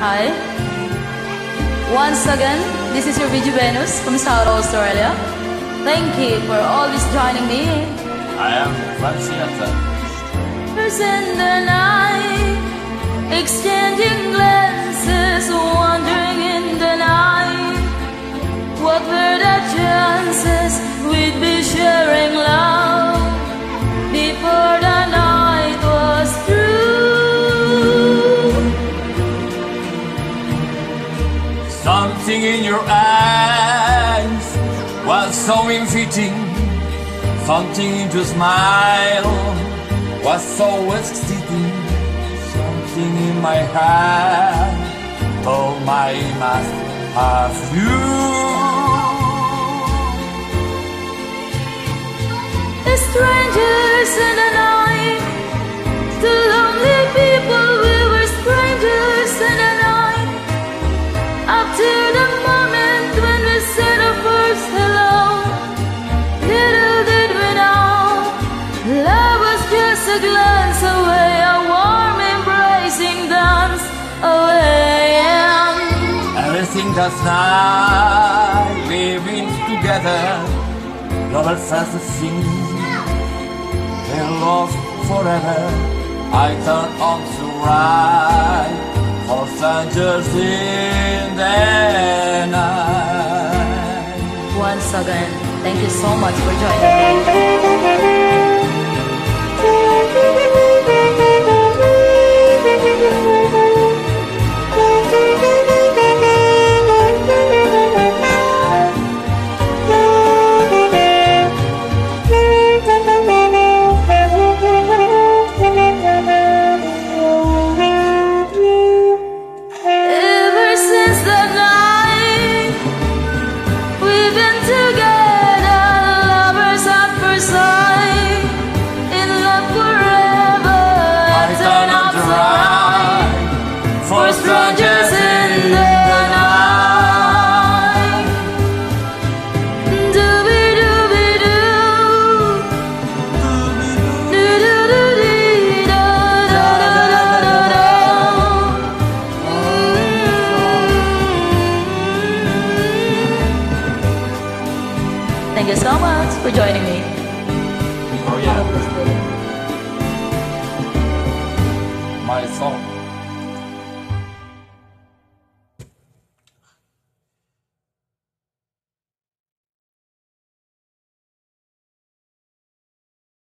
Hi. Once again, this is your Viju Venus from South Australia. Thank you for always joining me. I am Franciata. in the night, exchanging glances, Something in your eyes was so fitting. Something in your smile was so exciting. Something in my heart told my must have you. Strangers in glance away, a warm embracing dance away. And Everything that night living together, lovers as a sing, they lost forever. I turn on to right for strangers in the night. once again, thank you so much for joining me. Ever Thank you so much for joining me. Oh yeah, my song.